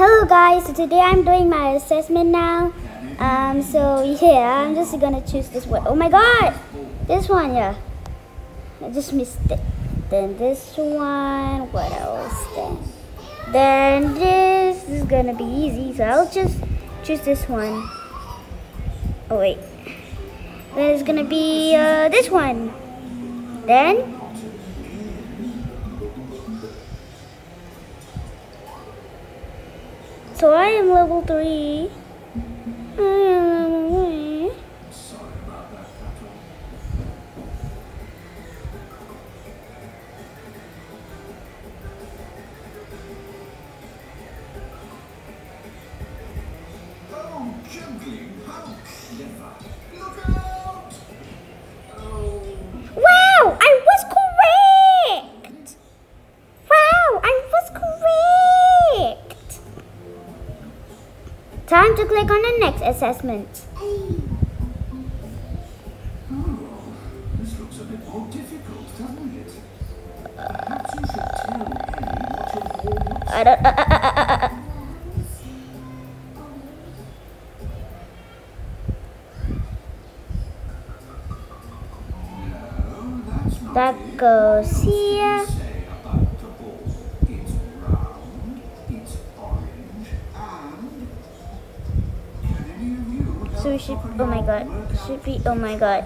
Hello guys, so today I'm doing my assessment now. Um, so yeah, I'm just gonna choose this one. Oh my god! This one, yeah. I just missed it. Then this one, what else then? Then this, is gonna be easy, so I'll just choose this one. Oh wait. Then it's gonna be uh, this one. Then So I am level 3. I am Time to click on the next assessment. this looks a bit more difficult, doesn't it? Perhaps you should tell what your uh, uh, uh, uh, uh, uh. That goes here. We should, oh my god, should be, oh my god.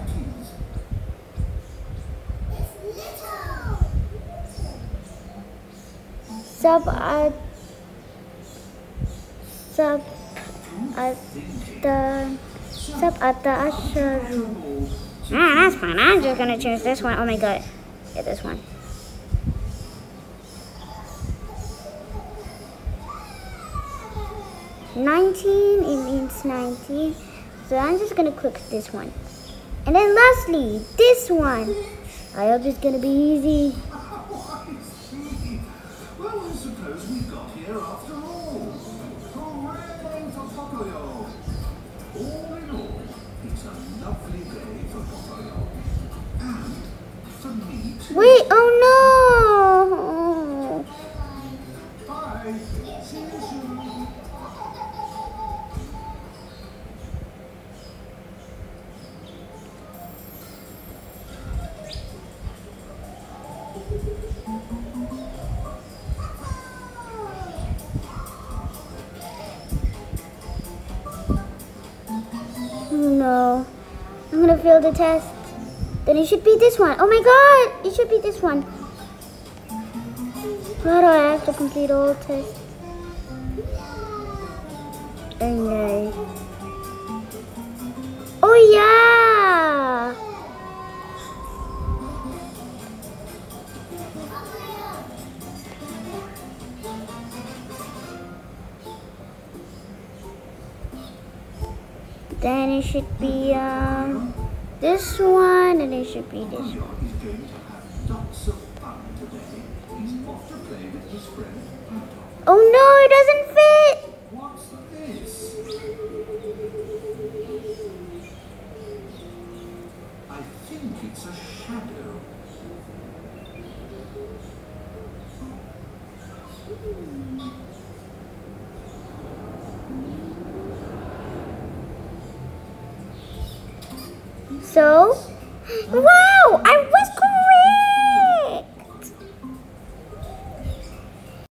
Sub at, sub at the, sub at the usher room. Ah, that's fine. I'm just gonna choose this one. Oh my god. Yeah, this one. Nineteen, it means nineteen. So I'm just gonna click this one. And then lastly, this one. I hope it's gonna be easy. Oh, Well, I suppose we got here after all. Hooray for Pocoyo! All in all, it's a lovely day for Pocoyo. And to meet... Wait, oh no! Bye! See you soon! No. I'm gonna fail the test. Then it should be this one. Oh my god! It should be this one. Why do I have to complete all tests? Okay. Oh yeah! Then it should be um this one, and it should be this one. Oh no, it doesn't fit! What's this? I think it's a shadow. So, wow, I